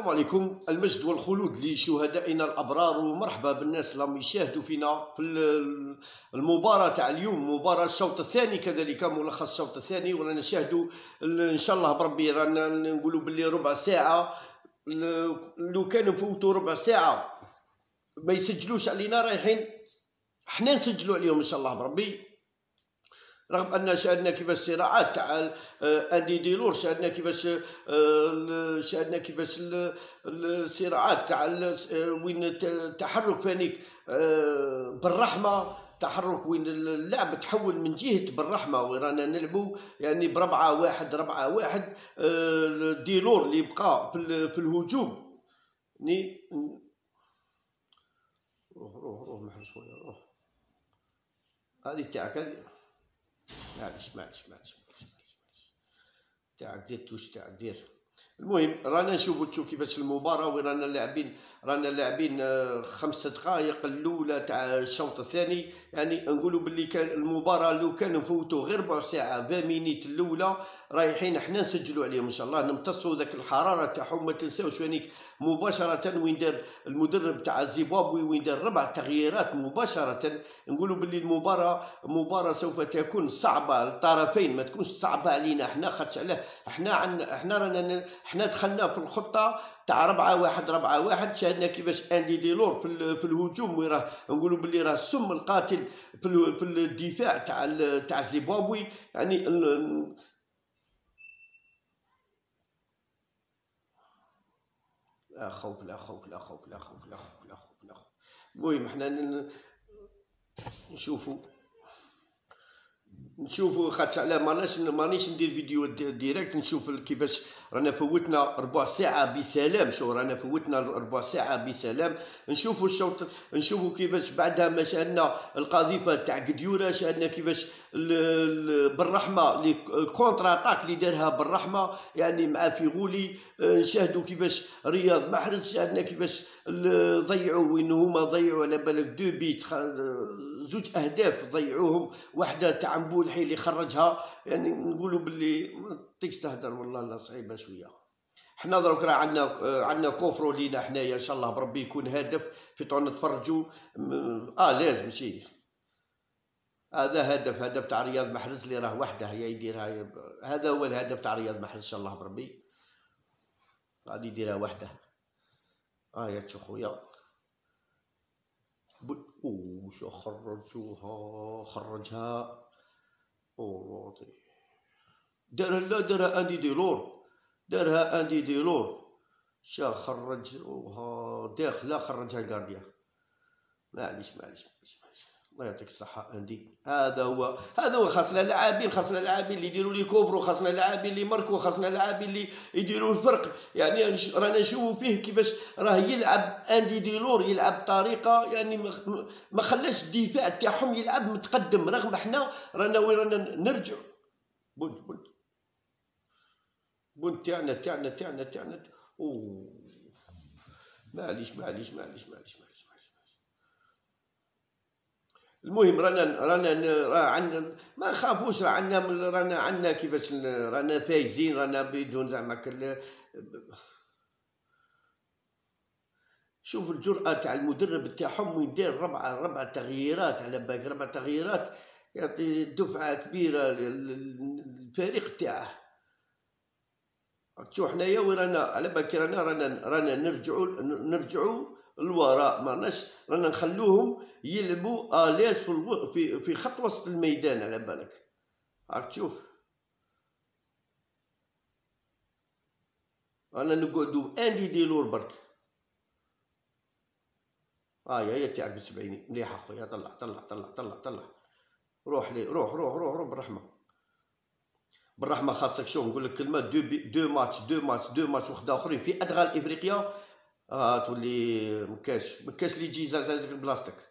السلام عليكم. المجد والخلود لشهدائنا الأبرار. ومرحبا بالناس اللي يشاهدوا فينا في المباراة تاع اليوم. مباراة الشوط الثاني كذلك ملخص الشوط الثاني. ورانا نشاهدوا إن شاء الله بربي رانا نقولوا باللي ربع ساعة. لو كان نفوتوا ربع ساعة ما يسجلوش علينا رايحين إحنا نسجلوا عليهم إن شاء الله بربي. رغم أن شاهدنا كيفاش الصراعات تاع اندي ديلور شاهدنا كيفاش شاهدنا كيفاش الصراعات تاع وين التحرك فانيك بالرحمة تحرك وين اللعب تحول من جهة بالرحمة ورانا نلعبوا يعني بربعة واحد ربعة واحد ديلور اللي بقى في الهجوم. ني روح روح روح محل شوية روح. هذه تاعك معليش معليش معليش معليش تاعك دير touche تاعك دير المهم رانا نشوفوا تشوف كيفاش المباراة وين رانا لاعبين رانا لاعبين آه، خمسة دقائق الأولى تاع الشوط الثاني. يعني نقولوا باللي كان المباراة لو كان نفوتوا غير ربع ساعة 20 minutes الأولى رايحين إحنا نسجلوا عليهم إن شاء الله. نمتصوا ذاك الحرارة تاعهم ما تنساوش وينيك مباشرة وين دار المدرب تاع زيمبابوي وين دار ربع تغييرات مباشرة. نقولوا باللي المباراة مباراة سوف تكون صعبة للطرفين ما تكونش صعبة علينا. إحنا خاطر علاه إحنا عن إحنا رانا إحنا دخلنا في الخطة تاع ربعة واحد ربعة واحد شاهدنا كيفاش أندي ديلور في, في الهجوم وراه نقولوا باللي راه السم القاتل في, الدفاع تاع تاع زيمبابوي. يعني لا خوف لا خوف لا خوف لا خوف لا خوف لا خوف لا خوف. المهم إحنا نشوفوا نشوفوا خاطر على ماناش مانيش ندير فيديو direct نشوف كيفاش رانا فوتنا ربع ساعة بسلام. شو رانا فوتنا ربع ساعة بسلام. نشوفوا الشوط نشوفوا كيفاش بعدها ما شاهدنا القذيفة تاع قديورة شاهدنا كيفاش بالرحمة ال contre-attaque اللي دارها بالرحمة. يعني مع فيغولي نشاهدوا كيفاش رياض محرز شاهدنا كيفاش ضيعوا وين هما ضيعوا على بالك deux buts زوج أهداف ضيعوهم. واحدة تاع مبولحي اللي خرجها. يعني نقولوا باللي تيكس تهدر والله لا صعيبة شوية. حنا دروك راه عندنا عندنا coup franc لينا حنايا إن شاء الله بربي يكون هدف في طون نتفرجوا آه لازم شي. هذا هدف هدف تاع رياض محرز اللي راه وحده هي يديرها. هذا هو الهدف تاع رياض محرز إن شاء الله بربي. غادي يديرها وحده. آه يا خويا. وش خرجوها خرجها. أوه دارها لا دارها اندي ديلور. دارها اندي ديلور. شا خرجوها. داخله خرجها ال gardien معليش معليش معليش. الله يعطيك الصحة عندي. هذا هو هذا هو خاصنا لاعبين خاصنا لاعبين اللي يديروا لي coup franc خاصنا لاعبين اللي ماركو خاصنا لاعبين اللي يديروا الفرق. يعني رانا نشوفوا فيه كيفاش راه يلعب أندي ديلور يلعب بطريقة يعني ما خلاش الدفاع تاعهم يلعب متقدم رغم إحنا رانا وين رانا نرجع بنت بنت بنت تاعنا تاعنا تاعنا تاعنا. معليش معليش معليش معليش. المهم رانا رانا راه عندنا ما نخافوش راه عندنا رانا عندنا كيفاش رانا فايزين رانا بدون زعما كل شوف الجرأة تاع المدرب تاعهم وين دار ربعة ربعة تغييرات على بالك ربع تغييرات يعطي دفعة كبيرة للفريق تاعه. شوف حنايا وين رانا على بالك رانا رانا رانا نرجعوا نرجعوا الوراء. ما راناش رانا نخلوهم يلعبوا اليس في ألو... في في خط وسط الميدان على بالك. راك تشوف. رانا نقعدو اندي ديلور برك. آه يا تاعك بالسبعيني مليحه خويا طلع طلع طلع طلع طلع. روح لي روح روح روح روح بالرحمة. بالرحمة خاصك شوف نقول لك كلمة دو بي دو ماتش دو ماتش دو ماتش وحده أخرين. في أدغال إفريقيا آه تولي مكاش مكاش اللي يجي زاد بلاصتك.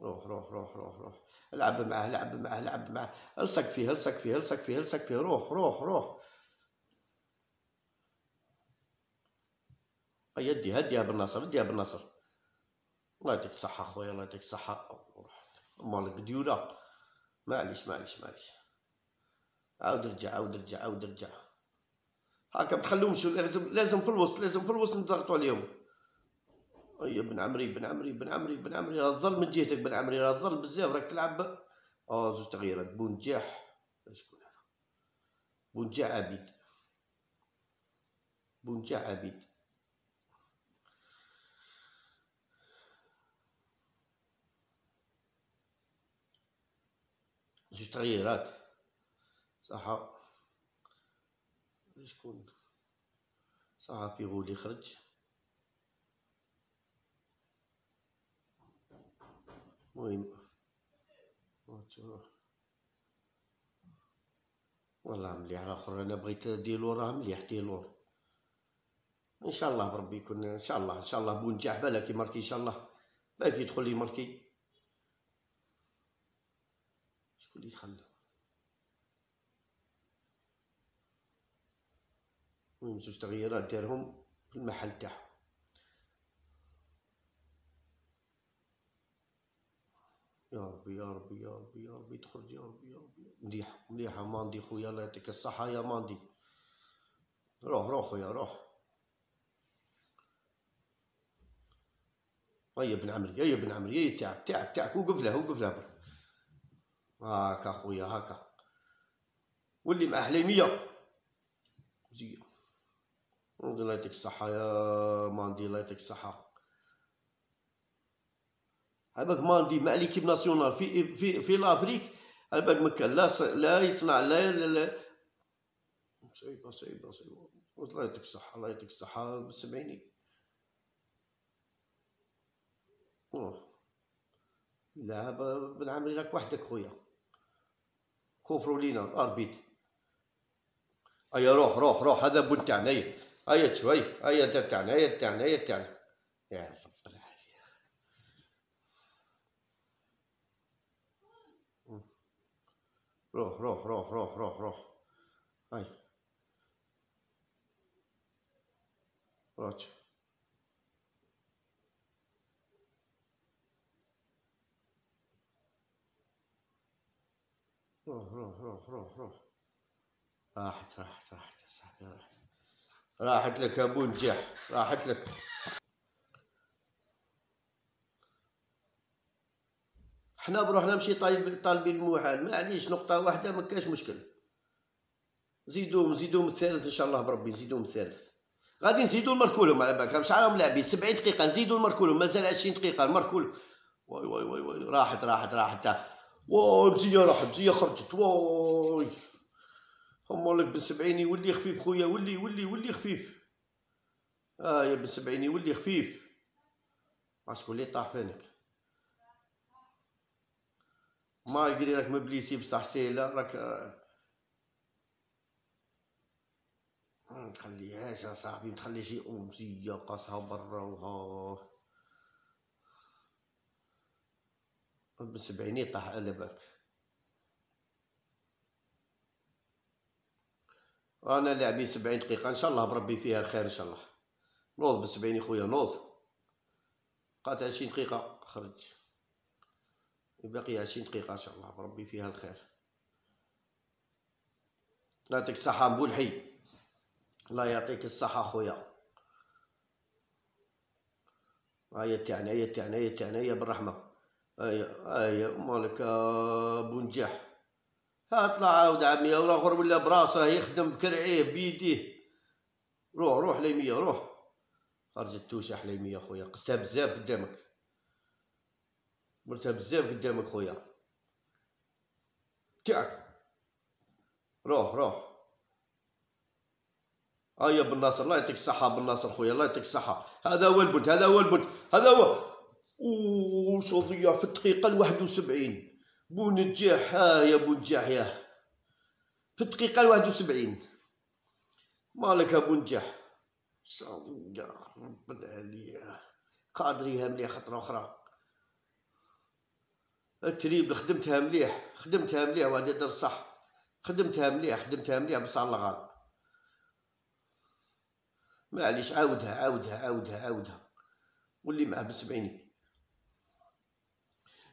روح روح روح روح روح. العب معاه العب معاه العب معاه. الصق فيه الصق فيه الصق فيه الصق فيه. روح روح روح. يدي هديها بالنصر هديها بالنصر الله يعطيك الصحة خويا الله يعطيك الصحة. مالك ديولا. معليش معليش معليش. عاود رجع عاود رجع عاود رجع هاكا متخلوهمش لازم لازم في الوسط لازم في الوسط نضغطوا عليهم. أي بن عمري بن عمري بن عمري بن عمري راه ظل من جهتك بن عمري راه ظل بزاف راك تلعب. آه زوج تغييرات. بونجاح. شكون هذا؟ بونجاح عبيد. بونجاح عبيد. زوج تغييرات. صح شكون؟ صحفي هو اللي خرج المهم والله مليح. الأخر أنا بغيت ديلو راه مليح ديلو إن شاء الله بربي يكون إن شاء الله إن شاء الله بونجاح بالك يماركي إن شاء الله. بالك يدخل يماركي شكون اللي دخل المهم زوج تغييرات دارهم في المحل تاعهم. يا ربي يا ربي يا ربي يا ربي تخرج يا ربي يا ربي. مليحة مليحة ماندي خويا الله يعطيك الصحة يا ماندي. روح روح خويا روح. هيا بن عمري هيا بن عمري هيا تاعك تاعك تاعك وقف له وقف له هاكا خويا هاكا. واللي مع حليمية زين الله يعطيك الصحة يا ماندي الله يعطيك الصحة. هذاك ماندي مع l'équipe nationale في في في l'Afrique هذاك ما كان لا لا يصنع لا لا, لا صعيبة صعيبة صعيبة. الله يعطيك الصحة الله يعطيك الصحة بن سبعيني لا بن عمري راك وحدك خويا. كفروا لينا الاربيت أيا روح روح روح هذا بن تاعنا ايا ايا شوي ايا تاعنا ايا تاعنا ايا تاعنا يا رب العافية روح روح روح روح روح روح هاي روح روح روح روح روح روح راحت راحت راحت يا صاحبي راحت راحت لك أبو نجاح راحت لك. حنا بروحنا طالب طالبين المحال معليش نقطة واحدة ما كاش مشكل. زيدوهم زيدوهم الثالث إن شاء الله بربي نزيدوهم الثالث. غادي نزيدو المركولهم على بالك شحال راهم لاعبين 70 دقيقة نزيدو المركولهم مازال 20 دقيقة المركول. واي واي واي واي راحت راحت راحت. واي مزيه راح مزيه خرجت. واي هما لك بن سبعيني ولي خفيف خويا ولي ولي ولي خفيف. آه يا بن سبعيني ولي خفيف شكون اللي طاح فينك؟ ما يقري راك مبليسي بصح c'est là راك ما تخليهاش يا صاحبي ما تخليش شي أمسية قاصها برا وها. بسبعيني طاح على بالك رانا لاعبين سبعين دقيقة إن شاء الله بربي فيها خير إن شاء الله. نوض بسبعيني خويا نوض. بقات عشرين دقيقة خرج. باقي عشرين دقيقة إن شاء الله بربي فيها الخير. يعطيك الصحة مبولحي الله يعطيك الصحة خويا. هيا تاعنا هيا تاعنا هيا تاعنا هيا بالرحمة. أي أي مالك أبو نجاح. اطلع عاود عمي الآخر ولا براسه يخدم بكرعيه بيديه. روح روح ليمية روح. خرجت توشه حليمية خويا قستها بزاف قدامك. مرتها بزاف قدامك خويا تاعك روح روح. ايا بالناصر الله يعطيك الصحة بالناصر خويا الله يعطيك الصحة. هذا هو البنت هذا هو البنت هذا هو. وصوفيا في الدقيقة الواحد وسبعين. بونجاح ها يا بونجاح يا. في الدقيقة الواحد وسبعين. مالك ابو نجاح صوفيا رب العالية قادريها مليح خطرة أخرى. التريبل خدمتها مليح خدمتها مليح وهذا در صح. خدمتها مليح خدمتها مليح بصح الله غالب معليش عاودها عاودها عاودها عاودها. واللي معاه بن سبعيني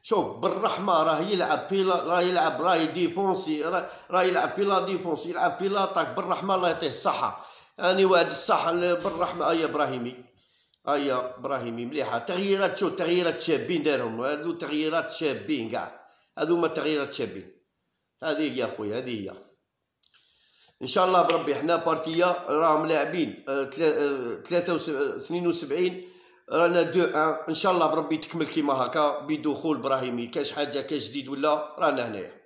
شوف بن رحمة راه يلعب في راه يلعب راه défenseur راه يلعب في la défense يلعب في l'attaque بن رحمة الله يعطيه الصحة. أني واحد الصحة بن رحمة ايا إبراهيمي ايا إبراهيمي مليحة. تغييرات شوف تغييرات شابين دارهم هادو تغييرات شابين كاع هادو هما تغييرات شابين. هذه يا خويا هذه هي. إن شاء الله بربي حنا partie راهم لاعبين 72 رانا deux ان شاء الله بربي تكمل كيما هكا بدخول إبراهيمي. كاش حاجة كاش جديد ولا رانا هنايا.